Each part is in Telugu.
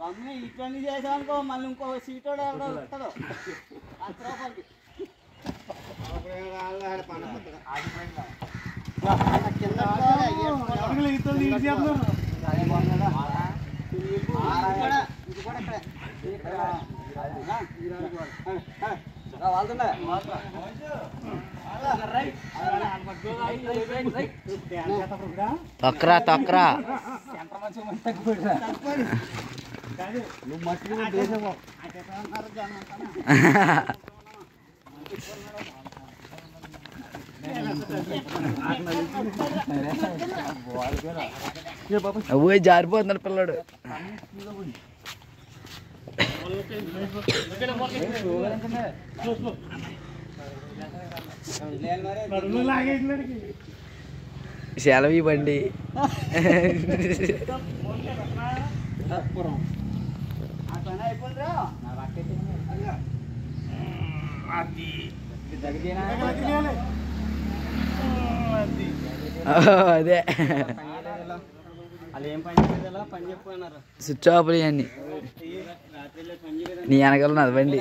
గమ్మున ఇటువంటి చేసామనుకో మళ్ళీ ఇంకో సీటోడు ఎవడో ఉంటుందో అత్రోపల్లి వాళ్ళున్నా తక్రా తక్రా કાજો નું મટરી દેજો આ તો આ જનમ હતા આ જનમ હતા આ જનમ હતા આ જનમ હતા આ જનમ હતા કે બાપા એ જ જારપો અનર પిల్లాડ ઓલ તો લેકન મોક સોસ સો લાગી જ નર કે શેલવી બની તો મોં કે રટમાં అదే స్విచ్ ఆఫ్లు నీ వెనకాల నదవండి బండి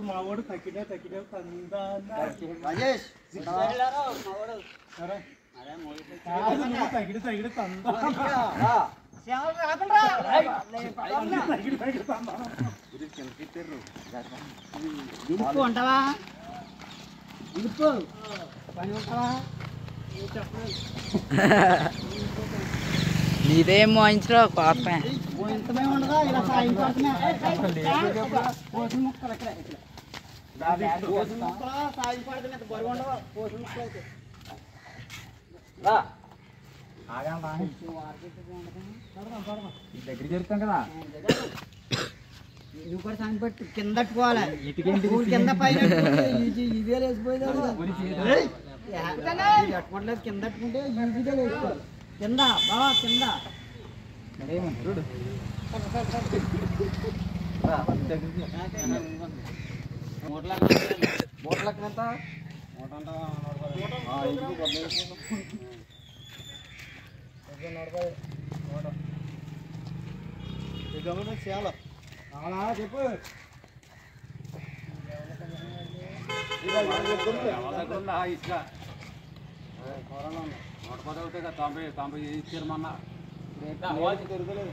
तू मावड फाकिड्या फाकिड्या कांदा राजेश फाकिडे फाकिडे कांदा ఇరుపు ఉంటావా ఇరుపు పని ఉంటావా నీదేం మోయించరా పాప ఇంతమే ఉండదా ఇలా సాయం కోసమే ముక్కలు ఇక్కడ దగ్గర జరుగుతాం కదా ఇది కూడా సాయం పట్టు కింద పెట్టుకోవాలి కింద పైన ఇదే లేచిపోయేది పెట్టుకోవట్లేదు కింద పెట్టుకుంటే ఇదే లేచిపోవాలి కింద బావా కింద దగ్గర మూడు లక్షలు మూడు లక్షలు ఎంత చాలా అలా చెప్పు ఇసుక కరోనా నూట పదొకటి కదా తొంభై తొంభై ఇచ్చారు మొన్న తిరగలేదు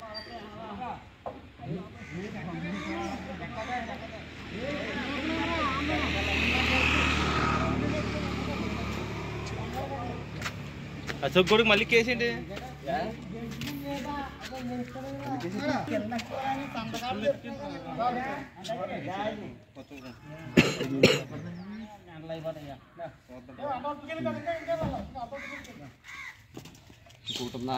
అసొక్కడికి మళ్ళీ కేసు ఏంటి చూడుతుందా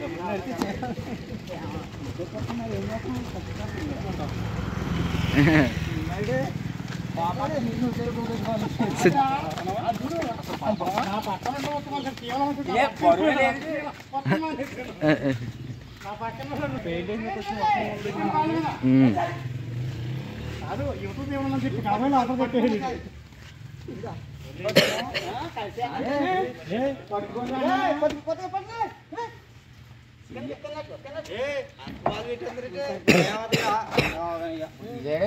పట్టుకోండి పట్టుకోండి లేదండి